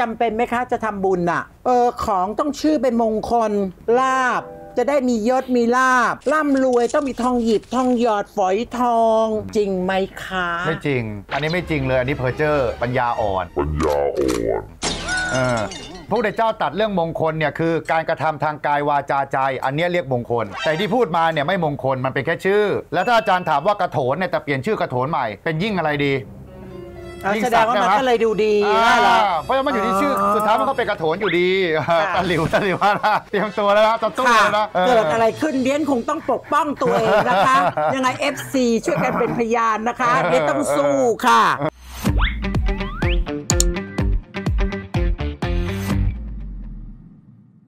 จำเป็นไหมคะจะทำบุญอะเออของต้องชื่อเป็นมงคลลาบ จะได้มียศมีลาภร่ำรวยต้องมีทองหยิบทองหยอดฝอยทอง จริงไหมคะไม่จริง อันนี้ไม่จริงเลย อันนี้เพอร์เจอร์ปัญญาอ่อนปัญญาอ่อนเออพระพุทธเจ้าตรัสเรื่องมงคลเนี่ยคือการกระทำทางกายวาจาใจ อันเนี้ยเรียกมงคล แต่ที่พูดมาเนี่ยไม่มงคลมันเป็นแค่ชื่อ แล้วถ้าอาจารย์ถามว่ากระโถนเนี่ยจะเปลี่ยนชื่อกระโถนใหม่เป็นยิ่งอะไรดีเอายิ่ง แสดงว่าสักมันใช่ไหมก็เลยดูดีอ่านะเหรอเพราะฉะนั้นมันอยู่ที่ชื่อสุดท้ายมันก็เป็นกระโถนอยู่ดีตะหลิวตะหลิวนะเตรียมตัวแล้วนะจะสู้ค่ะแล้วนะเกิดอะไรขึ้นเดียนคงต้องปกป้องตัวเองนะคะ ยังไง FC ช่วยกันเป็นพยานนะคะเดียนต้องสู้ค่ะ